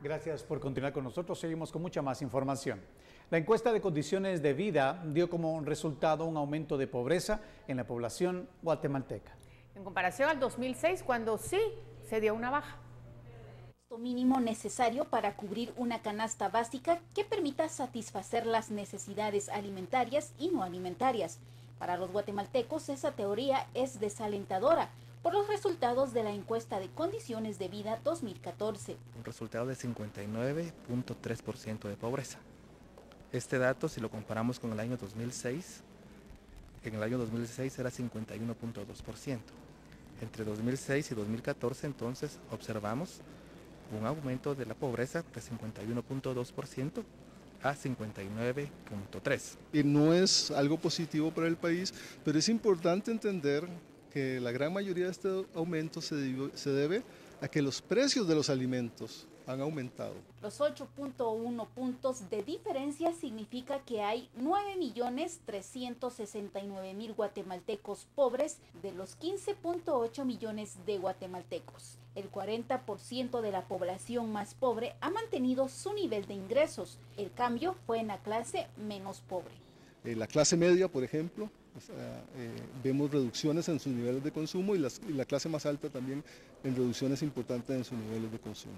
Gracias por continuar con nosotros. Seguimos con mucha más información. La encuesta de condiciones de vida dio como resultado un aumento de pobreza en la población guatemalteca. En comparación al 2006, cuando sí se dio una baja mínimo necesario para cubrir una canasta básica que permita satisfacer las necesidades alimentarias y no alimentarias. Para los guatemaltecos esa teoría es desalentadora por los resultados de la encuesta de condiciones de vida 2014. Un resultado de 59.3% de pobreza. Este dato, si lo comparamos con el año 2006, en el año 2006 era 51.2%. Entre 2006 y 2014 entonces observamos un aumento de la pobreza de 51.2% a 59.3%. Y no es algo positivo para el país, pero es importante entender que la gran mayoría de este aumento se debe, a que los precios de los alimentos han aumentado. Los 8.1 puntos de diferencia significa que hay 9.369.000 guatemaltecos pobres de los 15.8 millones de guatemaltecos. El 40% de la población más pobre ha mantenido su nivel de ingresos. El cambio fue en la clase menos pobre. Eh, la clase media, por ejemplo, eh, vemos reducciones en sus niveles de consumo y, la clase más alta también en reducciones importantes en sus niveles de consumo.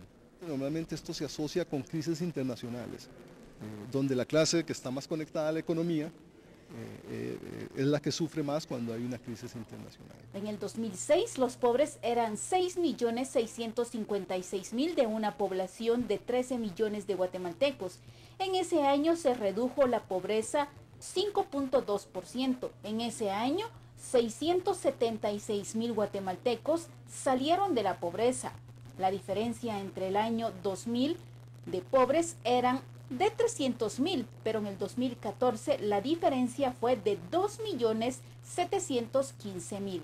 Normalmente esto se asocia con crisis internacionales, eh, donde la clase que está más conectada a la economía es la que sufre más cuando hay una crisis internacional. En el 2006 los pobres eran 6.656.000 de una población de 13 millones de guatemaltecos. En ese año se redujo la pobreza 5.2%. En ese año, 676 mil guatemaltecos salieron de la pobreza. La diferencia entre el año 2000 de pobres eran de 300 mil, pero en el 2014 la diferencia fue de 2.715.000.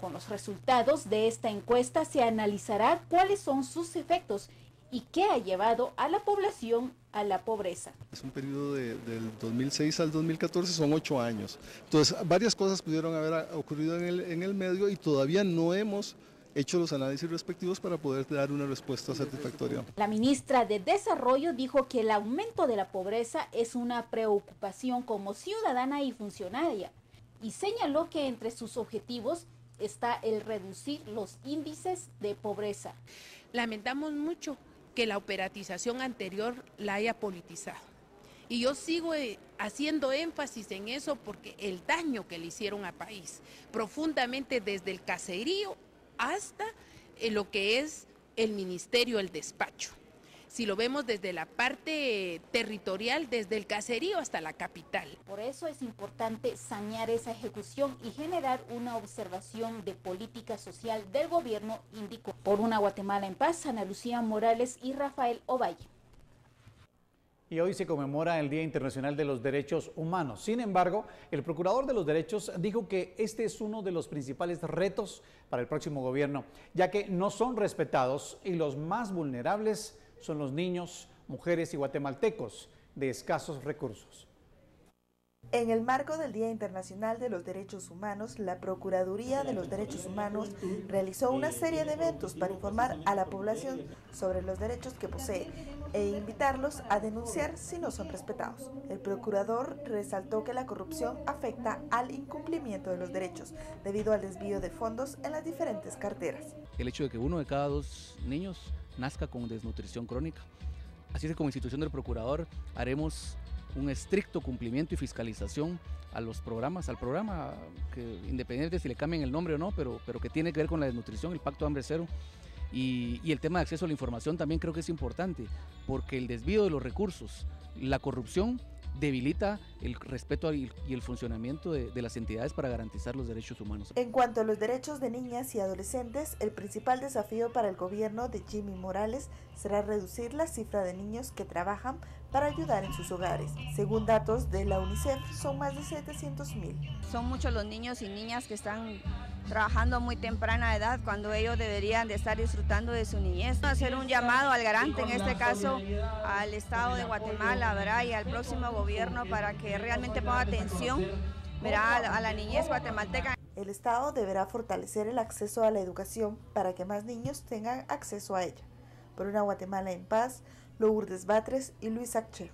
Con los resultados de esta encuesta se analizará cuáles son sus efectos y qué ha llevado a la población a la pobreza. Es un periodo del 2006 al 2014, son ocho años. Entonces, varias cosas pudieron haber ocurrido en el, en el medio y todavía no hemos hecho los análisis respectivos para poder dar una respuesta satisfactoria. La ministra de Desarrollo dijo que el aumento de la pobreza es una preocupación como ciudadana y funcionaria y señaló que entre sus objetivos está el reducir los índices de pobreza. Lamentamos mucho que la operatización anterior la haya politizado. Y yo sigo eh, haciendo énfasis en eso porque el daño que le hicieron al país, profundamente desde el caserío hasta eh, lo que es el ministerio, el despacho si lo vemos desde la parte territorial, desde el caserío hasta la capital. Por eso es importante sanear esa ejecución y generar una observación de política social del gobierno, indicó por una Guatemala en paz, Ana Lucía Morales y Rafael Ovalle. Y hoy se conmemora el Día Internacional de los Derechos Humanos. Sin embargo, el Procurador de los Derechos dijo que este es uno de los principales retos para el próximo gobierno, ya que no son respetados y los más vulnerables son los niños, mujeres y guatemaltecos de escasos recursos. En el marco del Día Internacional de los Derechos Humanos, la Procuraduría de los Derechos Humanos realizó una serie de eventos para informar a la población sobre los derechos que posee e invitarlos a denunciar si no son respetados. El procurador resaltó que la corrupción afecta al incumplimiento de los derechos debido al desvío de fondos en las diferentes carteras. El hecho de que uno de cada dos niños nazca con desnutrición crónica. Así que como institución del procurador haremos un estricto cumplimiento y fiscalización a los programas, al programa, que independiente de si le cambian el nombre o no, pero, pero que tiene que ver con la desnutrición, el Pacto Hambre Cero. Y el tema de acceso a la información también creo que es importante, porque el desvío de los recursos, la corrupción debilita el respeto y el funcionamiento de, las entidades para garantizar los derechos humanos. En cuanto a los derechos de niñas y adolescentes, el principal desafío para el gobierno de Jimmy Morales será reducir la cifra de niños que trabajan para ayudar en sus hogares. Según datos de la UNICEF, son más de 700 mil. Son muchos los niños y niñas que están trabajando muy temprana edad cuando ellos deberían de estar disfrutando de su niñez. Hacer un llamado al garante, en este caso al Estado de Guatemala y al próximo gobierno para que realmente ponga atención a la niñez guatemalteca. El Estado deberá fortalecer el acceso a la educación para que más niños tengan acceso a ella. Por una Guatemala en paz, Lourdes Batres y Luis Acche.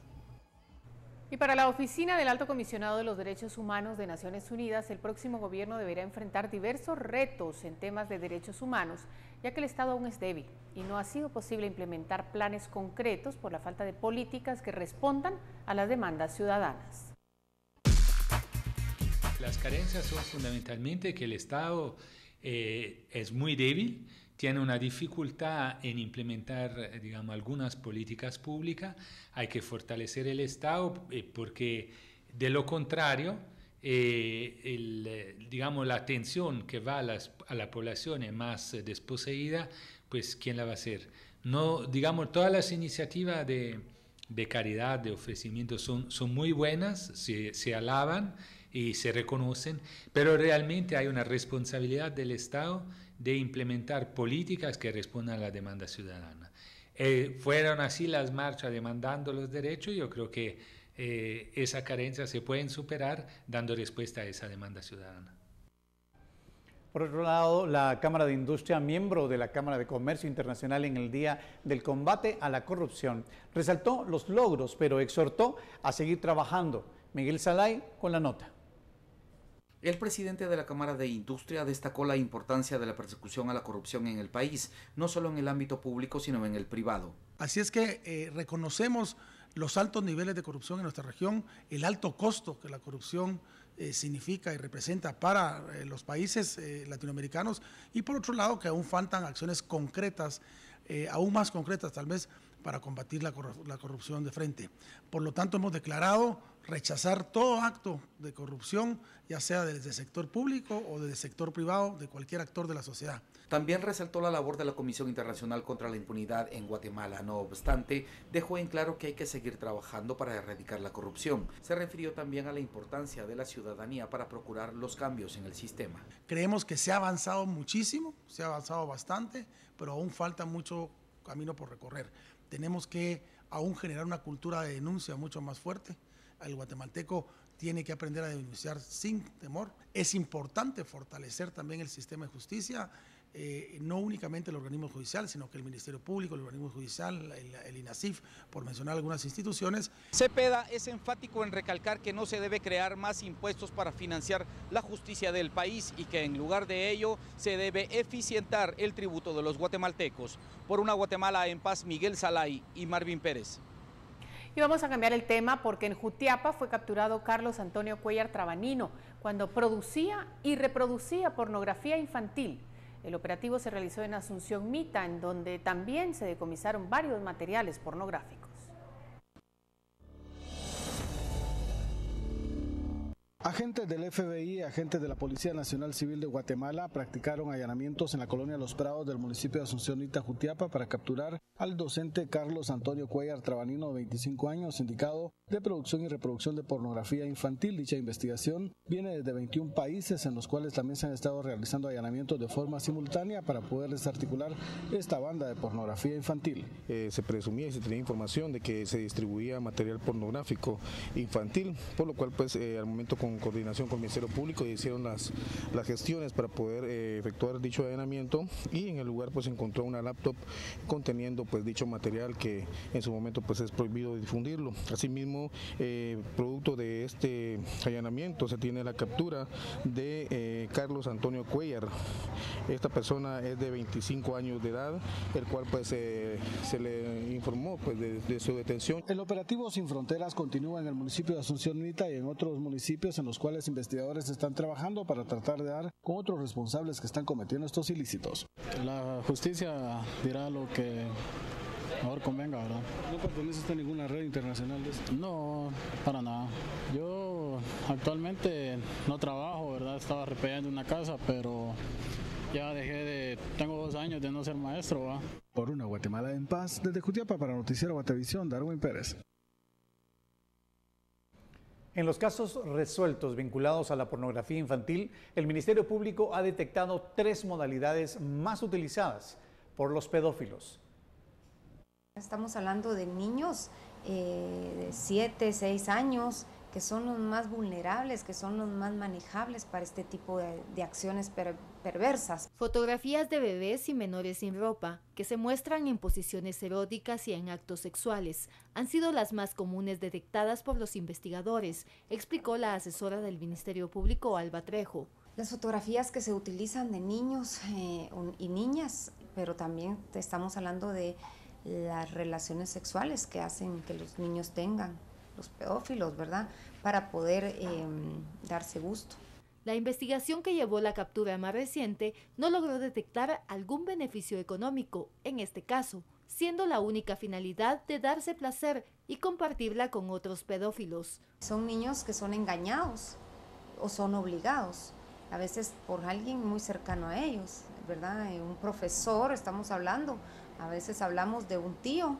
Y para la Oficina del Alto Comisionado de los Derechos Humanos de Naciones Unidas, el próximo gobierno deberá enfrentar diversos retos en temas de derechos humanos, ya que el Estado aún es débil y no ha sido posible implementar planes concretos por la falta de políticas que respondan a las demandas ciudadanas. Las carencias son fundamentalmente que el Estado eh, es muy débil, tiene una dificultad en implementar, digamos, algunas políticas públicas. Hay que fortalecer el Estado eh, porque, de lo contrario, eh, digamos, la atención que va a, la población más desposeída, pues, ¿quién la va a hacer? No, digamos, todas las iniciativas de, caridad, de ofrecimiento, son, son muy buenas, se, se alaban y se reconocen, pero realmente hay una responsabilidad del Estado de implementar políticas que respondan a la demanda ciudadana. Eh, fueron así las marchas demandando los derechos, yo creo que eh, esa carencia se pueden superar dando respuesta a esa demanda ciudadana. Por otro lado, la Cámara de Industria, miembro de la Cámara de Comercio Internacional en el Día del Combate a la Corrupción, resaltó los logros, pero exhortó a seguir trabajando. Miguel Salay con la nota. El presidente de la Cámara de Industria destacó la importancia de la persecución a la corrupción en el país, no solo en el ámbito público, sino en el privado. Así es que eh, reconocemos los altos niveles de corrupción en nuestra región, el alto costo que la corrupción eh, significa y representa para eh, los países latinoamericanos y por otro lado que aún faltan acciones concretas, aún más concretas tal vez, para combatir la, corrupción de frente. Por lo tanto, hemos declarado rechazar todo acto de corrupción, ya sea desde el sector público o del sector privado, de cualquier actor de la sociedad. También resaltó la labor de la Comisión Internacional contra la Impunidad en Guatemala. No obstante, dejó en claro que hay que seguir trabajando para erradicar la corrupción. Se refirió también a la importancia de la ciudadanía para procurar los cambios en el sistema. Creemos que se ha avanzado muchísimo, se ha avanzado bastante, pero aún falta mucho camino por recorrer. Tenemos que aún generar una cultura de denuncia mucho más fuerte el guatemalteco tiene que aprender a denunciar sin temor. Es importante fortalecer también el sistema de justicia, eh, no únicamente el organismo judicial, sino que el Ministerio Público, el organismo judicial, el, INASIF, por mencionar algunas instituciones. Cepeda es enfático en recalcar que no se debe crear más impuestos para financiar la justicia del país y que en lugar de ello se debe eficientar el tributo de los guatemaltecos. Por una Guatemala en paz, Miguel Salay y Marvin Pérez. Y vamos a cambiar el tema porque en Jutiapa fue capturado Carlos Antonio Cuellar Trabanino cuando producía y reproducía pornografía infantil. El operativo se realizó en Asunción Mita, en donde también se decomisaron varios materiales pornográficos. Agentes del FBI y agentes de la Policía Nacional Civil de Guatemala practicaron allanamientos en la colonia Los Prados del municipio de Asunción Jutiapa para capturar al docente Carlos Antonio Cuellar Trabanino, de 25 años, indicado de producción y reproducción de pornografía infantil. Dicha investigación viene desde 21 países en los cuales también se han estado realizando allanamientos de forma simultánea para poder desarticular esta banda de pornografía infantil. Eh, se presumía y se tenía información de que se distribuía material pornográfico infantil, por lo cual pues eh, al momento con coordinación con el Ministerio Público hicieron las, las gestiones para poder eh, efectuar dicho allanamiento y en el lugar pues encontró una laptop conteniendo pues dicho material que en su momento pues es prohibido difundirlo. Asimismo, eh, producto de este allanamiento se tiene la captura de eh, Carlos Antonio Cuellar. Esta persona es de 25 años de edad, el cual pues se le informó pues de, su detención. El operativo Sin Fronteras continúa en el municipio de Asunción Nita y en otros municipios en los cuales investigadores están trabajando para tratar de dar con otros responsables que están cometiendo estos ilícitos. La justicia dirá lo que mejor convenga, ¿verdad? ¿No perteneces a ninguna red internacional de esto? No, para nada. Yo actualmente no trabajo, ¿verdad? Estaba repitiendo una casa, pero ya dejé de, tengo dos años de no ser maestro. ¿va? Por una Guatemala en paz, desde Jutiapa para Noticiero Guatevisión, Darwin Pérez. En los casos resueltos vinculados a la pornografía infantil, el Ministerio Público ha detectado tres modalidades más utilizadas por los pedófilos. Estamos hablando de niños eh, de 7, 6 años que son los más vulnerables, que son los más manejables para este tipo de, acciones perversas. Fotografías de bebés y menores sin ropa, que se muestran en posiciones eróticas y en actos sexuales, han sido las más comunes detectadas por los investigadores, explicó la asesora del Ministerio Público, Alba Trejo. Las fotografías que se utilizan de niños eh, y niñas, pero también estamos hablando de las relaciones sexuales que hacen que los niños tengan los pedófilos, ¿verdad? Para poder em, darse gusto. La investigación que llevó la captura más reciente no logró detectar algún beneficio económico, en este caso, siendo la única finalidad de darse placer y compartirla con otros pedófilos. Son niños que son engañados o son obligados, a veces por alguien muy cercano a ellos, ¿verdad? Un profesor, estamos hablando, a veces hablamos de un tío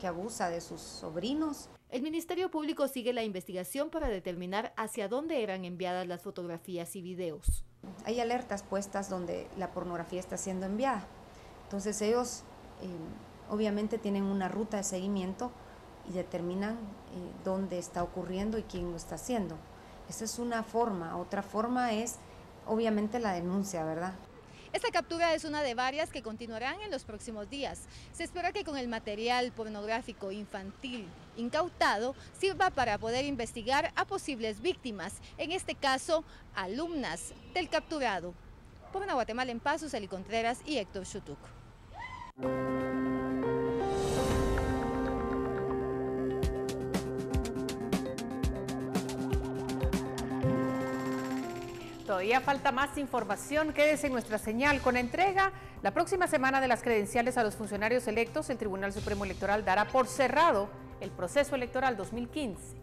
que abusa de sus sobrinos. El Ministerio Público sigue la investigación para determinar hacia dónde eran enviadas las fotografías y videos. Hay alertas puestas donde la pornografía está siendo enviada. Entonces ellos eh, obviamente tienen una ruta de seguimiento y determinan eh, dónde está ocurriendo y quién lo está haciendo. Esa es una forma. Otra forma es obviamente la denuncia, ¿verdad? Esta captura es una de varias que continuarán en los próximos días. Se espera que con el material pornográfico infantil incautado sirva para poder investigar a posibles víctimas, en este caso alumnas del capturado. Por una Guatemala en Paz, Suseli Contreras y Héctor Chutuk. Todavía falta más información. Quédese en nuestra señal. Con entrega la próxima semana de las credenciales a los funcionarios electos, el Tribunal Supremo Electoral dará por cerrado el proceso electoral 2015.